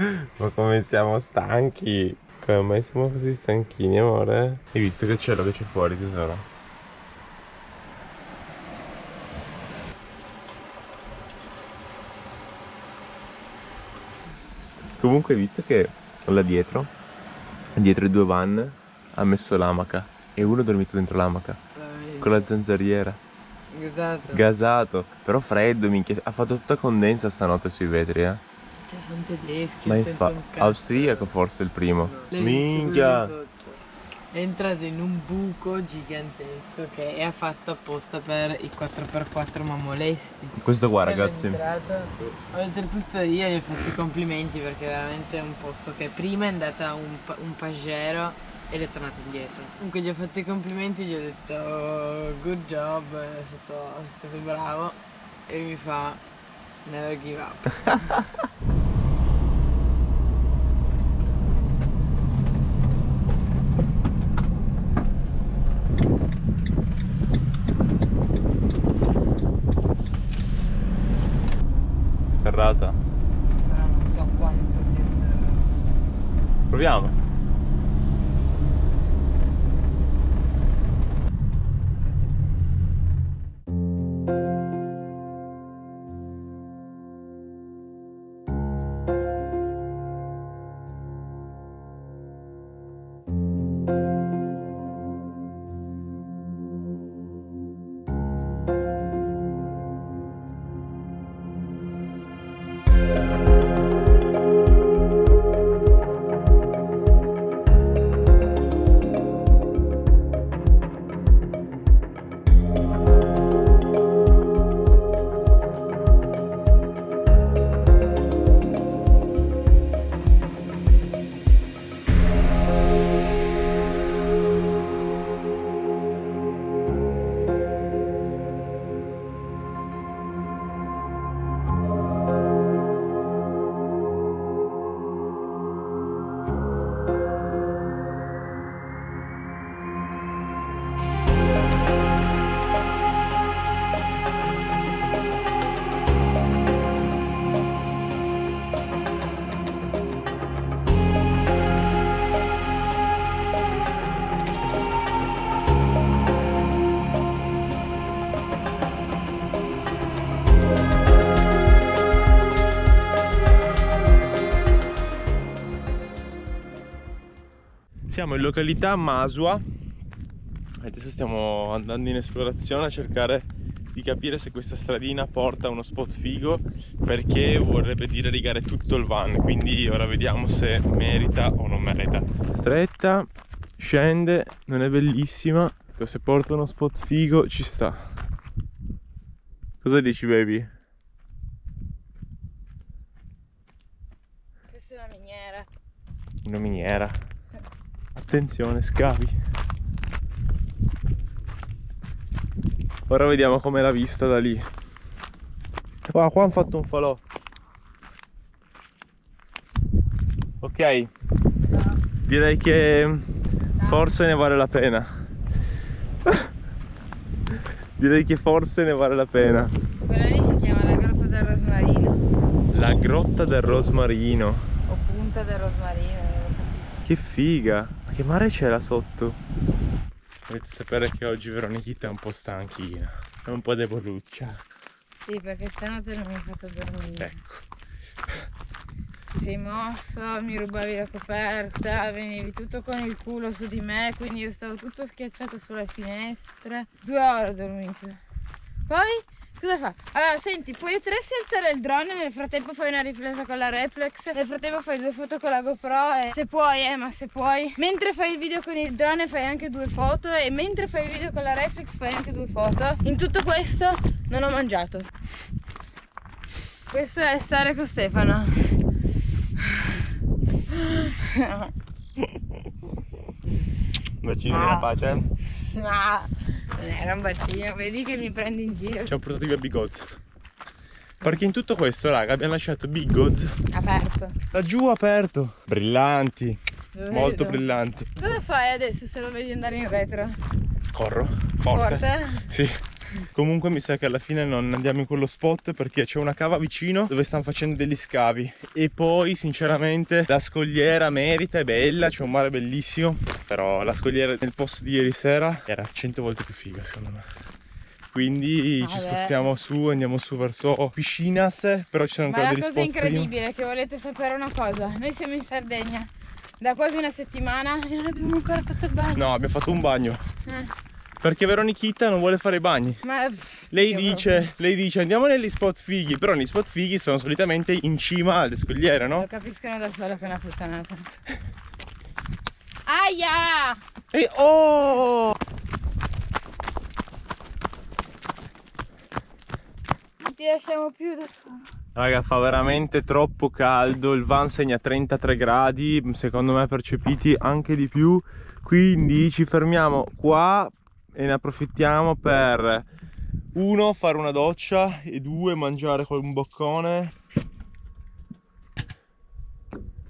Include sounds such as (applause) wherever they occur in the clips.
Ma come siamo stanchi? Come mai siamo così stanchini, amore? Hai visto che cielo che c'è fuori, tesoro? Comunque hai visto che là dietro, dietro i due van, ha messo l'amaca e uno è dormito dentro l'amaca con la zanzariera. Esatto. Gasato, però freddo, minchia. Ha fatto tutta condensa stanotte sui vetri, eh. Che sono tedeschi, Ma sento un cazzo. austriaco forse il primo. Visto Minchia. È entrato in un buco gigantesco che è fatto apposta per i 4x4 ma molesti. Questo qua Poi ragazzi. entrato. Oltretutto io gli ho fatto i complimenti perché veramente è un posto che prima è andata un, un Pagero ed è tornato indietro. Comunque gli ho fatto i complimenti, gli ho detto "Oh, good job, è stato, è stato bravo e mi fa never give up. (laughs) Siamo in località Masua. Adesso stiamo andando in esplorazione a cercare di capire se questa stradina porta a uno spot figo perché vorrebbe dire rigare tutto il van quindi ora vediamo se merita o non merita stretta scende non è bellissima se porta uno spot figo ci sta cosa dici baby? Questa è una miniera. una miniera attenzione scavi. Ora vediamo com'è la vista da lì. Qua, qua hanno fatto un falò. Ok. Direi che forse ne vale la pena. Direi che forse ne vale la pena. Quella lì si chiama la grotta del rosmarino. la grotta del rosmarino. O punta del rosmarino. Che figa! Ma che mare c'è là sotto? Dovete sapere che oggi Veronichita è un po' stanchina, è un po' deboluccia. Sì, perché stanotte non mi hai fatto dormire. Ecco. Ti sei mosso, mi rubavi la coperta, venivi tutto con il culo su di me, quindi io stavo tutto schiacciata sulla finestra. Due ore ho dormito. Poi, cosa fa? Allora, senti, puoi potresti alzare il drone, nel frattempo fai una riflessa con la reflex, nel frattempo fai due foto con la GoPro e se puoi, eh, ma se puoi. Mentre fai il video con il drone fai anche due foto e mentre fai il video con la reflex fai anche due foto. In tutto questo non ho mangiato. Questo è stare con Stefano. Bacino Ah. della pace. No, non era un bacino, vedi che mi prendi in giro. Ci hanno portato via Big Oz. Perché in tutto questo, raga, abbiamo lasciato Big Oz Aperto. laggiù aperto. Brillanti, Lo molto vedo. brillanti. Cosa fai adesso se lo vedi andare in retro? Corro, forte. Forte? Sì. Comunque mi sa che alla fine non andiamo in quello spot perché c'è una cava vicino dove stanno facendo degli scavi e poi sinceramente la scogliera merita, è bella, c'è un mare bellissimo, però la scogliera nel posto di ieri sera era 100 volte più figa secondo me. Quindi ci Vabbè. spostiamo su, andiamo su verso Piscinas, però ci sono Ma ancora la degli cosa spot prima. incredibile è che volete sapere una cosa, noi siamo in Sardegna da quasi una settimana e non abbiamo ancora fatto il bagno. No, abbiamo fatto un bagno. Eh, Perché Veronichita non vuole fare i bagni. ma Lei dice, lei dice andiamo negli spot fighi, però gli spot fighi sono solitamente in cima alle scogliere, no? Lo capiscono da sola che è una puttanata. Aia! E oh! Non ti lasciamo più da solo. Raga, fa veramente troppo caldo, il van segna 33 gradi, secondo me percepiti anche di più, quindi ci fermiamo qua e ne approfittiamo per uno fare una doccia e due mangiare con un boccone.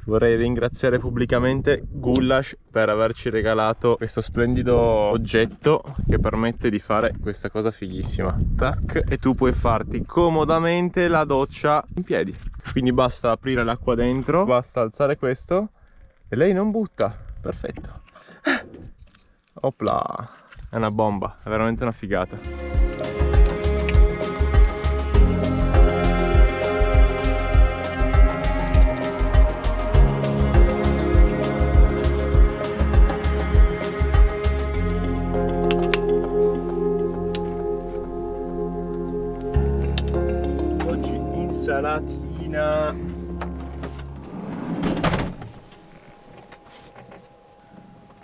Vorrei ringraziare pubblicamente Gulash per averci regalato questo splendido oggetto che permette di fare questa cosa fighissima. Tac, e tu puoi farti comodamente la doccia in piedi. Quindi basta aprire l'acqua dentro, basta alzare questo e lei non butta. Perfetto. Opla, è una bomba, è veramente una figata. Oggi insalatina.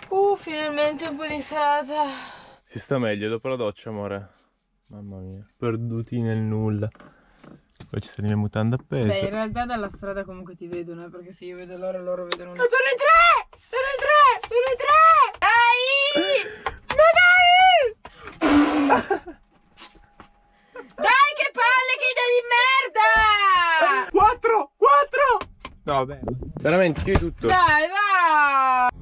Uh, finalmente un po' di insalata. Si sta meglio dopo la doccia, amore. Mamma mia, perduti nel nulla. Poi ci sono le mutande appese. Beh, in realtà dalla strada comunque ti vedono, eh, perché se io vedo loro, loro vedono. Ma sono in tre! Sono in tre! Sono in tre! Dai! Ma dai! Dai, che palle, che idea di merda! 4! 4! No, vabbè. Veramente, chiudi tutto. Dai, va!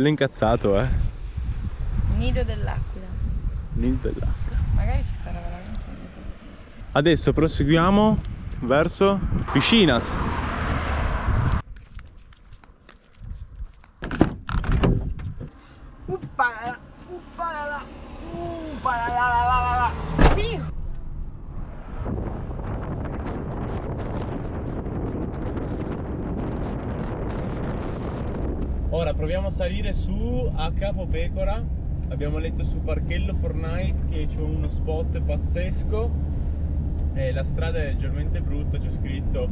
Bello incazzato, eh. Nido dell'aquila. Nido dell'acqua. Magari ci sarà veramente un nido dell'aquila. Adesso proseguiamo verso Piscinas. Uppalala, uppalala, uppalala, Ora proviamo a salire su a Capo Pecora. Abbiamo letto su Parchello Fortnite che c'è uno spot pazzesco. E la strada è leggermente brutta, c'è scritto.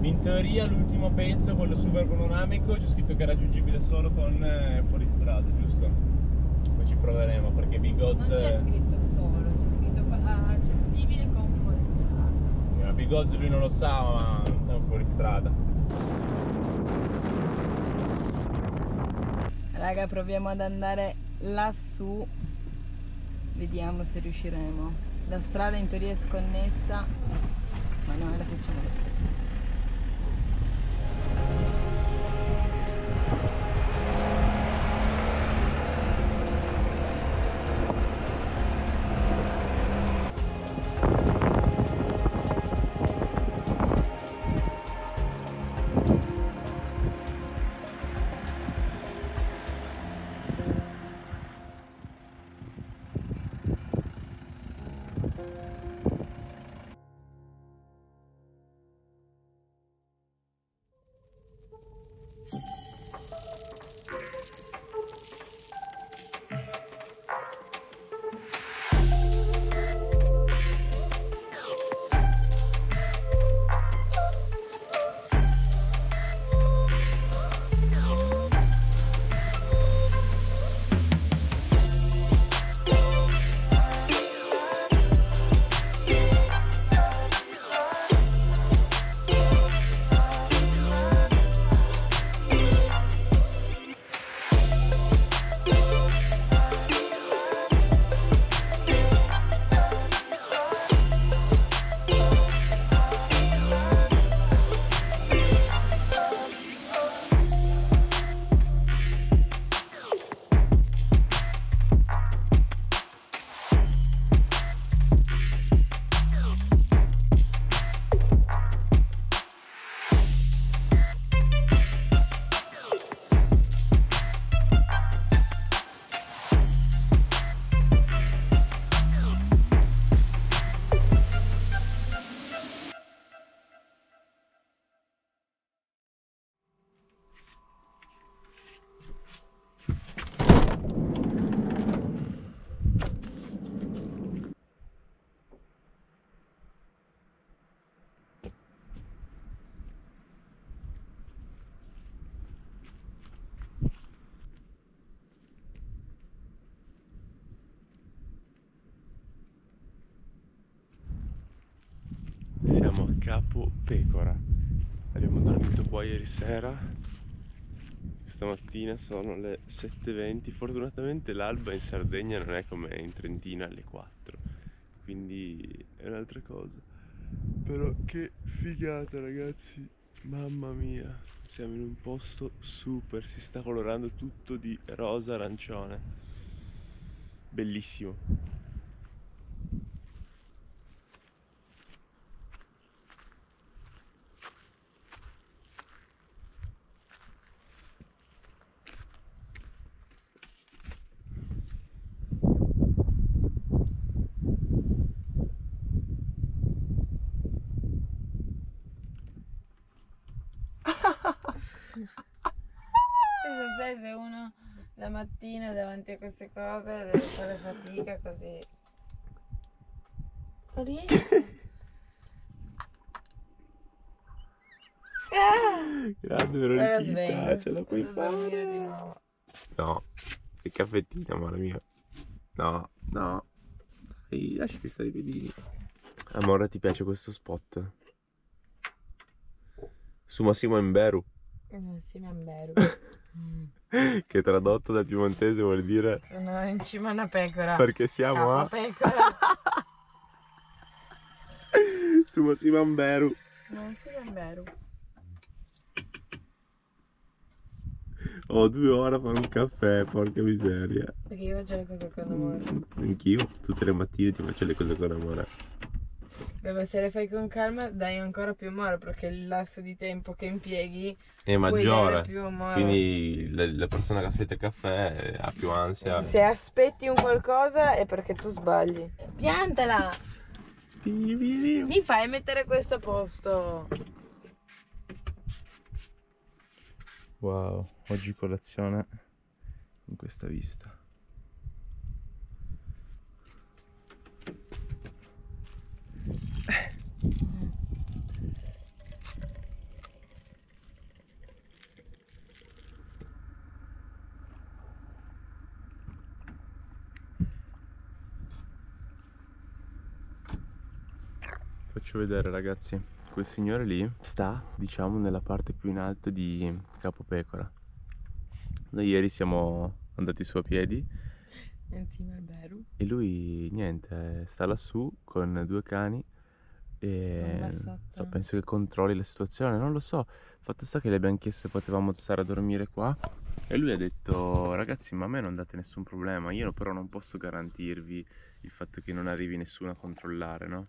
In teoria l'ultimo pezzo, quello super panoramico, c'è scritto che è raggiungibile solo con eh, fuoristrada, giusto? Poi ci proveremo perché Big Odds. Non c'è scritto solo, c'è scritto pa- accessibile con fuoristrada. eh, Big Odds lui non lo sa, ma è un fuoristrada. Raga, proviamo ad andare lassù. Vediamo se riusciremo. La strada in teoria è sconnessa, ma noi la facciamo lo stesso. Siamo a Capo Pecora. Abbiamo dormito qua ieri sera. Stamattina sono le 7.20. Fortunatamente l'alba in Sardegna non è come in Trentina alle 4. Quindi è un'altra cosa. Però che figata ragazzi. Mamma mia. Siamo in un posto super. Si sta colorando tutto di rosa arancione. Bellissimo. Pensa sai se uno la a queste cose deve fare fatica così. Non riesce. (laughs) Grande Veronica, ce la puoi dormire di fare. nuovo. No, che caffettino, amore mio. No, no. Dai, lasciami stare i piedini. Amore, ti piace questo spot? Su Massimo Emberu, Insieme a Beru. (laughs) che tradotto dal piemontese vuol dire Sono in cima a una pecora. perché siamo Capo a pecora. (laughs) su Massimo Emberu. Sono insieme a Beru. Ho due ore a fare un caffè, porca miseria. Perché io faccio le cose con amore. Anch'io, tutte le mattine ti faccio le cose con amore. Beh, ma se le fai con calma dai ancora più amore perché il lasso di tempo che impieghi È maggiore. Quindi la, la persona che aspetta il caffè ha più ansia. Se aspetti un qualcosa è perché tu sbagli. Piantala! Mi fai mettere questo a posto. Wow, oggi colazione in questa vista. Faccio vedere ragazzi, quel signore lì sta, diciamo, nella parte più in alto di Capopecora. Noi ieri siamo andati su a piedi Insieme al Beru. e lui niente, sta lassù con due cani e bassotto. so, penso che controlli la situazione, non lo so. Fatto sta che le abbiamo chiesto se potevamo stare a dormire qua e lui ha detto ragazzi ma a me non date nessun problema, io però non posso garantirvi il fatto che non arrivi nessuno a controllare, no?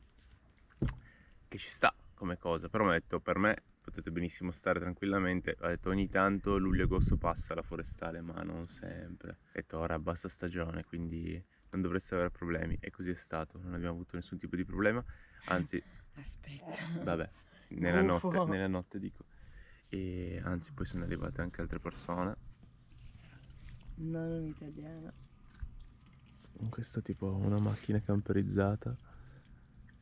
Che ci sta come cosa, però mi ha detto per me potete benissimo stare tranquillamente, ha detto ogni tanto luglio e agosto passa la forestale ma non sempre, ha detto ora basta stagione quindi non dovreste avere problemi e così è stato, non abbiamo avuto nessun tipo di problema, anzi Aspetta. vabbè nella notte, nella notte dico. E anzi poi sono arrivate anche altre persone. Non un'italiana. in questo tipo una macchina camperizzata.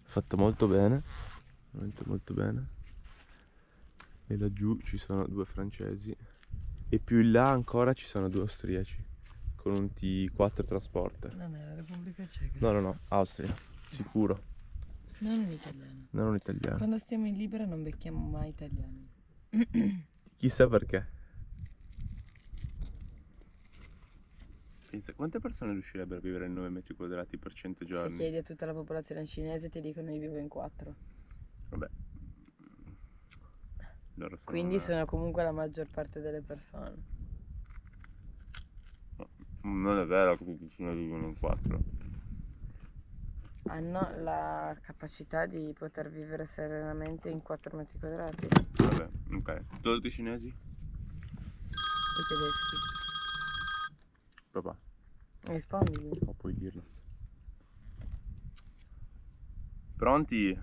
Fatta molto bene veramente molto bene. E laggiù ci sono due francesi. E più in là ancora ci sono due austriaci con un T4 Transporter Non è la Repubblica Ceca. no no no Austria sicuro Non un'italiana. non un italiano Quando stiamo in libera non becchiamo mai italiani. (clears throat) chissà perché pensa quante persone riuscirebbero a vivere in 9 metri quadrati per 100 Se giorni chiedi a tutta la popolazione cinese ti dicono io vivo in quattro. vabbè loro sono Quindi una- sono comunque la maggior parte delle persone. Non è vero che tutti i cinesi vivono in quattro. Hanno la capacità di poter vivere serenamente in 4 metri quadrati. I Vabbè, ok. Tutti i cinesi? tedeschi. Papà, Rispondi. o puoi dirlo. Pronti?